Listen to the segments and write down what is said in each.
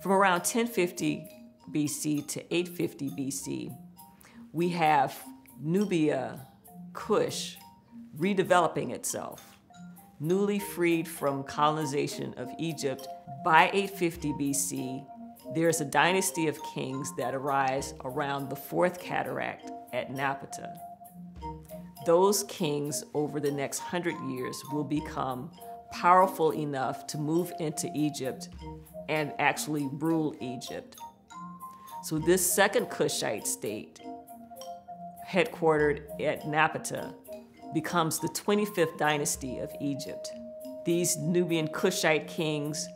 From around 1050 BC to 850 BC, we have Nubia, Kush, redeveloping itself. Newly freed from colonization of Egypt by 850 BC, there's a dynasty of kings that arise around the fourth cataract at Napata. Those kings over the next hundred years will become powerful enough to move into Egypt and actually rule Egypt. So, this second Kushite state, headquartered at Napata, becomes the 25th dynasty of Egypt. These Nubian Kushite kings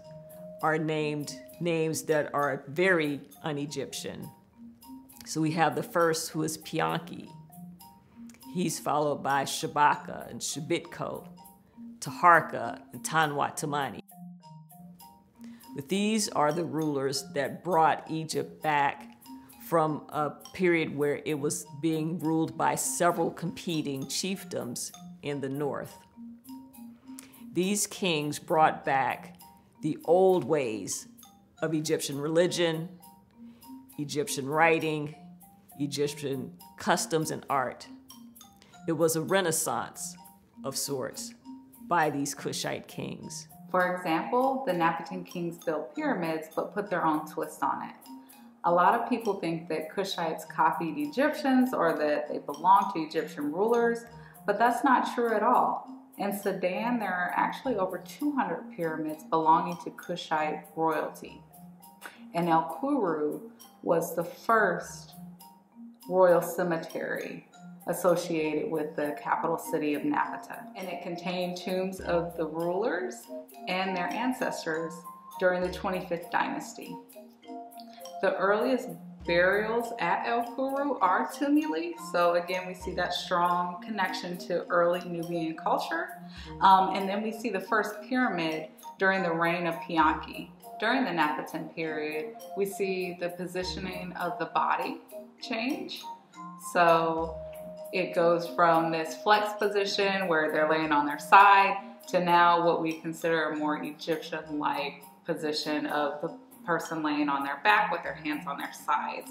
are named names that are very un Egyptian. So we have the first, who is Pianki. He's followed by Shabaka and Shabitko, Taharka, and Tanwatamani. But these are the rulers that brought Egypt back from a period where it was being ruled by several competing chiefdoms in the north. These kings brought back the old ways of Egyptian religion, Egyptian writing, Egyptian customs and art. It was a renaissance of sorts by these Kushite kings. For example, the Napatan kings built pyramids but put their own twist on it. A lot of people think that Kushites copied Egyptians or that they belong to Egyptian rulers, but that's not true at all. In Sudan, there are actually over 200 pyramids belonging to Kushite royalty. And El Kuru was the first royal cemetery associated with the capital city of Napata. And it contained tombs of the rulers and their ancestors during the 25th dynasty. The earliest burials at El Kuru are tumuli. So again, we see that strong connection to early Nubian culture. Um, and then we see the first pyramid during the reign of Pianki. During the Napatan period, we see the positioning of the body change. So it goes from this flex position where they're laying on their side to now what we consider a more Egyptian-like position of the person laying on their back with their hands on their sides.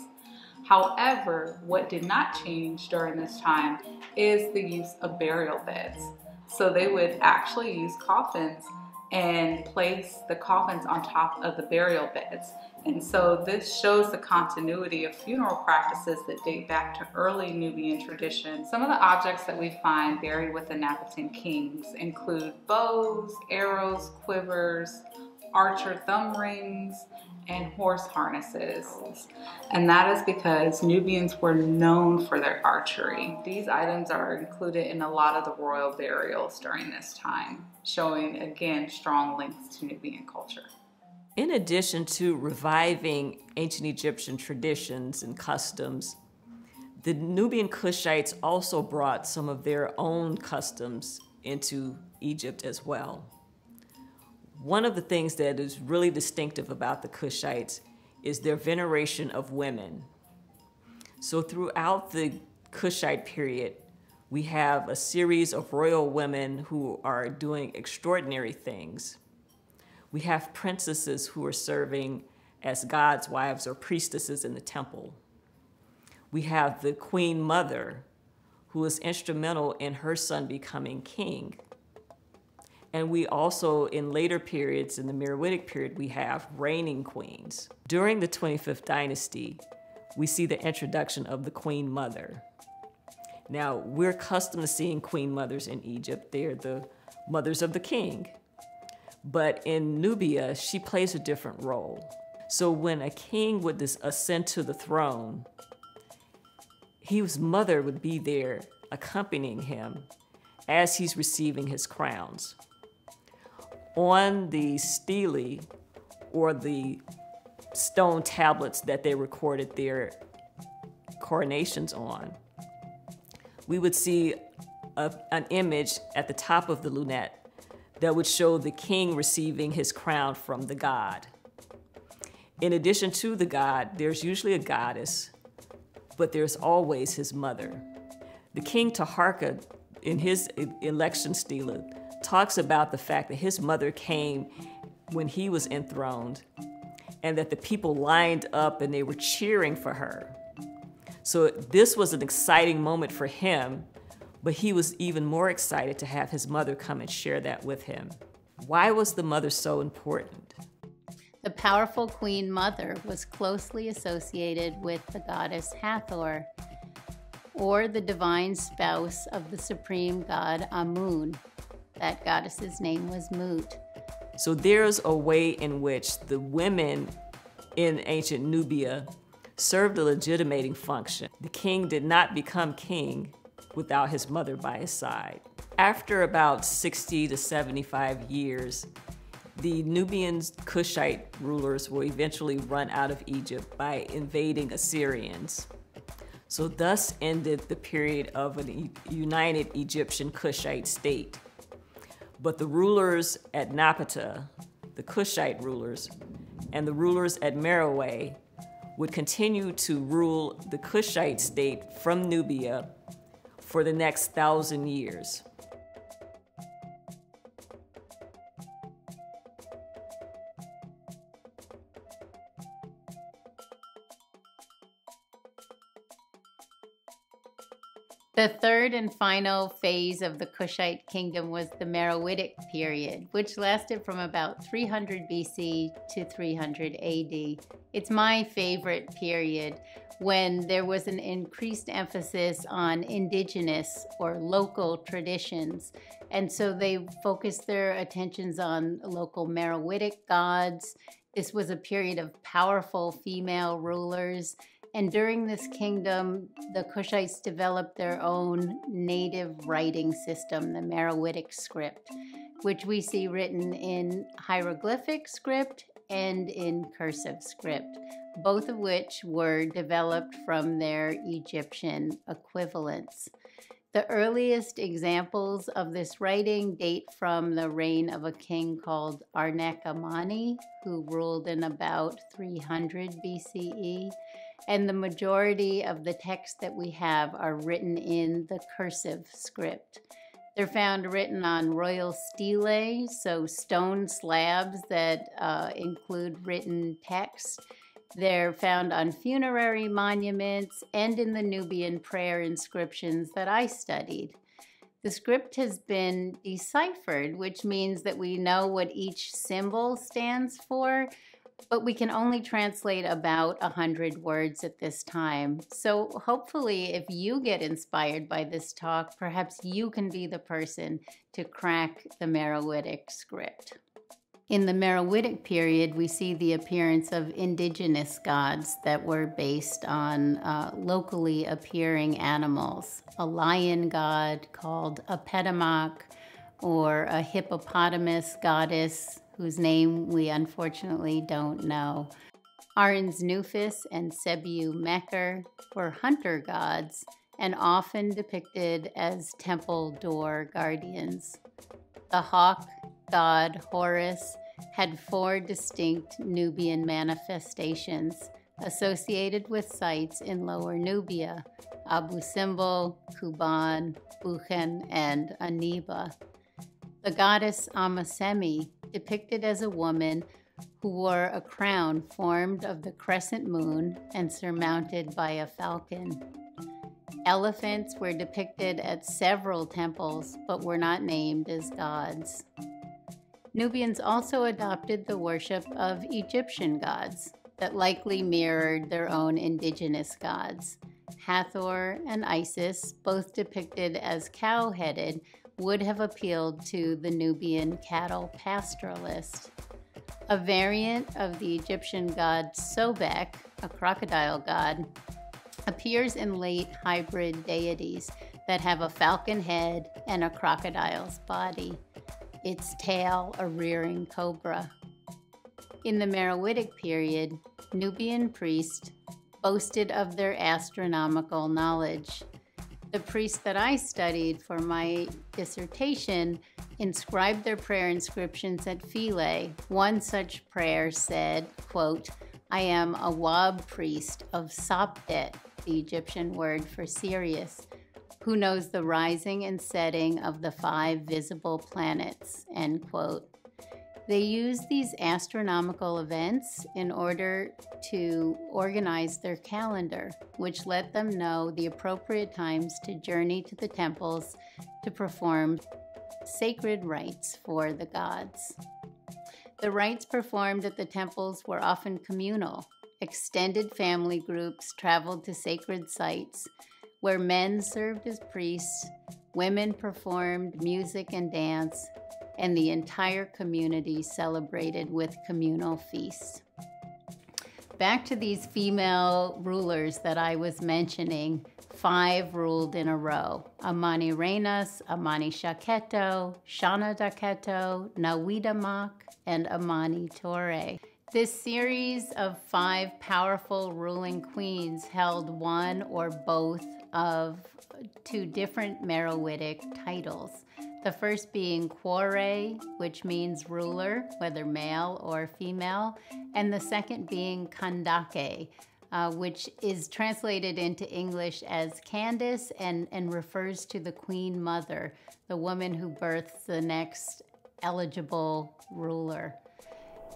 However, what did not change during this time is the use of burial beds. So they would actually use coffins and place the coffins on top of the burial beds. And so this shows the continuity of funeral practices that date back to early Nubian tradition. Some of the objects that we find buried with the Napatan kings include bows, arrows, quivers, archer thumb rings, and horse harnesses. And that is because Nubians were known for their archery. These items are included in a lot of the royal burials during this time, showing again strong links to Nubian culture. In addition to reviving ancient Egyptian traditions and customs, the Nubian Kushites also brought some of their own customs into Egypt as well. One of the things that is really distinctive about the Kushites is their veneration of women. So throughout the Kushite period, we have a series of royal women who are doing extraordinary things. We have princesses who are serving as God's wives or priestesses in the temple. We have the queen mother who is instrumental in her son becoming king. And we also, in later periods, in the Meroitic period, we have reigning queens. During the 25th dynasty, we see the introduction of the queen mother. Now, we're accustomed to seeing queen mothers in Egypt. They're the mothers of the king. But in Nubia, she plays a different role. So when a king would ascend to the throne, his mother would be there accompanying him as he's receiving his crowns on the stele or the stone tablets that they recorded their coronations on, we would see a, an image at the top of the lunette that would show the king receiving his crown from the god. In addition to the god, there's usually a goddess, but there's always his mother. The king Taharka, in his election stele, talks about the fact that his mother came when he was enthroned and that the people lined up and they were cheering for her. So this was an exciting moment for him, but he was even more excited to have his mother come and share that with him. Why was the mother so important? The powerful queen mother was closely associated with the goddess Hathor, or the divine spouse of the supreme god Amun. That goddess's name was Mut. So there's a way in which the women in ancient Nubia served a legitimating function. The king did not become king without his mother by his side. After about 60 to 75 years, the Nubian Kushite rulers will eventually run out of Egypt by invading Assyrians. So, thus ended the period of a united Egyptian Kushite state. But the rulers at Napata, the Kushite rulers, and the rulers at Meroe would continue to rule the Kushite state from Nubia for the next thousand years. The third and final phase of the Kushite kingdom was the Meroitic period, which lasted from about 300 BC to 300 AD. It's my favorite period when there was an increased emphasis on indigenous or local traditions. And so they focused their attentions on local Meroitic gods. This was a period of powerful female rulers and during this kingdom, the Kushites developed their own native writing system, the Meroitic script, which we see written in hieroglyphic script and in cursive script, both of which were developed from their Egyptian equivalents. The earliest examples of this writing date from the reign of a king called Arnek who ruled in about 300 BCE and the majority of the texts that we have are written in the cursive script. They're found written on royal stelae, so stone slabs that uh, include written text. They're found on funerary monuments and in the Nubian prayer inscriptions that I studied. The script has been deciphered, which means that we know what each symbol stands for, but we can only translate about 100 words at this time. So hopefully, if you get inspired by this talk, perhaps you can be the person to crack the Meroitic script. In the Meroitic period, we see the appearance of indigenous gods that were based on uh, locally appearing animals. A lion god called Apedemak, or a hippopotamus goddess whose name we unfortunately don't know. Arensnuphis and Sebiu Meker were hunter gods and often depicted as temple door guardians. The hawk god Horus had four distinct Nubian manifestations associated with sites in Lower Nubia Abu Simbel, Kuban, Buhen, and Aniba. The goddess Amasemi depicted as a woman who wore a crown formed of the crescent moon and surmounted by a falcon. Elephants were depicted at several temples but were not named as gods. Nubians also adopted the worship of Egyptian gods that likely mirrored their own indigenous gods. Hathor and Isis, both depicted as cow headed, would have appealed to the Nubian cattle pastoralist. A variant of the Egyptian god Sobek, a crocodile god, appears in late hybrid deities that have a falcon head and a crocodile's body, its tail a rearing cobra. In the Meroitic period, Nubian priests boasted of their astronomical knowledge. The priests that I studied for my dissertation inscribed their prayer inscriptions at Philae. One such prayer said, quote, I am a Wab priest of Sopdet, the Egyptian word for Sirius, who knows the rising and setting of the five visible planets, end quote. They use these astronomical events in order to organize their calendar, which let them know the appropriate times to journey to the temples to perform sacred rites for the gods. The rites performed at the temples were often communal. Extended family groups traveled to sacred sites where men served as priests, women performed music and dance, and the entire community celebrated with communal feasts. Back to these female rulers that I was mentioning, five ruled in a row Amanirenas, Amani Shaketo, Shanakdakheto, Nawidamak, and Amanitore. This series of five powerful ruling queens held one or both of two different Meroitic titles. The first being Qore, which means ruler, whether male or female, and the second being Kandake, uh, which is translated into English as Candace and, and refers to the Queen Mother, the woman who births the next eligible ruler.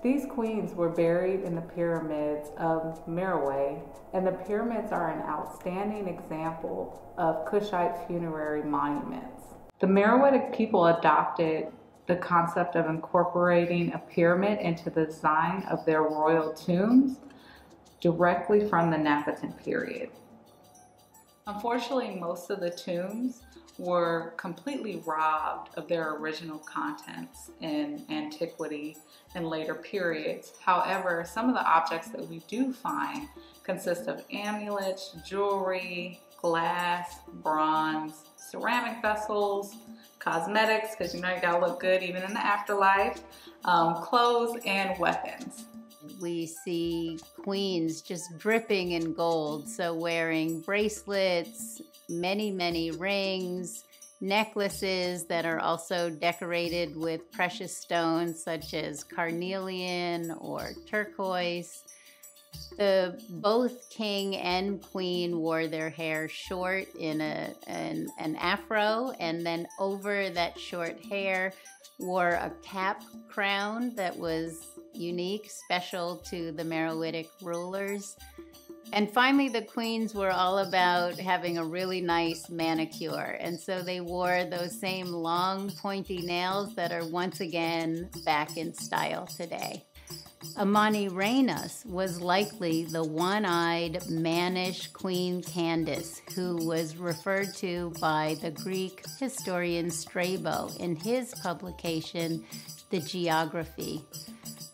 These queens were buried in the pyramids of Meroe, and the pyramids are an outstanding example of Kushite funerary monuments. The Meroitic people adopted the concept of incorporating a pyramid into the design of their royal tombs directly from the Napatan period. Unfortunately, most of the tombs were completely robbed of their original contents in antiquity and later periods. However, some of the objects that we do find consist of amulets, jewelry, glass, bronze, ceramic vessels, cosmetics, because you know you gotta look good even in the afterlife, um, clothes, and weapons. We see queens just dripping in gold, so wearing bracelets, many, many rings, necklaces that are also decorated with precious stones such as carnelian or turquoise. The both king and queen wore their hair short in a an, an afro, and then over that short hair wore a cap crown that was unique, special to the Meroitic rulers. And finally, the queens were all about having a really nice manicure. And so they wore those same long, pointy nails that are once again back in style today. Amanirenas was likely the one eyed, mannish Queen Candace, who was referred to by the Greek historian Strabo in his publication, The Geography.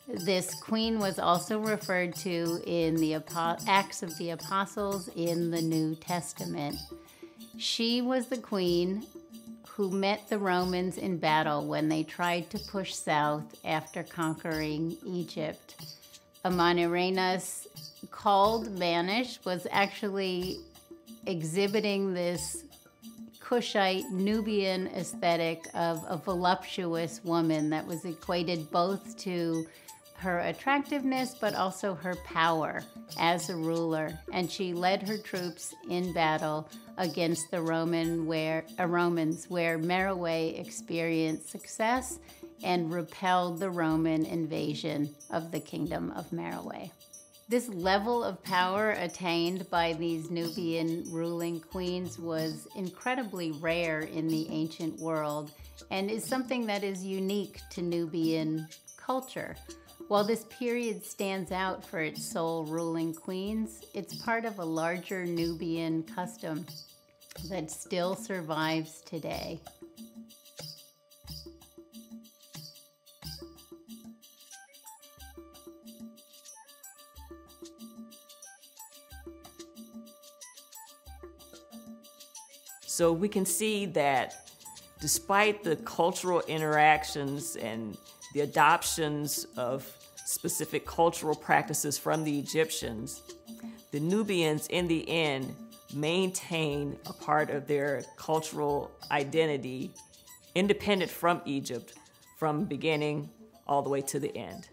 This queen was also referred to in the Acts of the Apostles in the New Testament. She was the queen who met the Romans in battle when they tried to push south after conquering Egypt. Amanirenas, called Mannish, was actually exhibiting this Kushite Nubian aesthetic of a voluptuous woman that was equated both to her attractiveness but also her power as a ruler and she led her troops in battle against the Roman where uh, Romans where Meroe experienced success and repelled the Roman invasion of the kingdom of Meroe. This level of power attained by these Nubian ruling queens was incredibly rare in the ancient world and is something that is unique to Nubian culture. While this period stands out for its sole ruling queens, it's part of a larger Nubian custom that still survives today. So we can see that despite the cultural interactions and the adoptions of specific cultural practices from the Egyptians, the Nubians, in the end, maintain a part of their cultural identity independent from Egypt from beginning all the way to the end.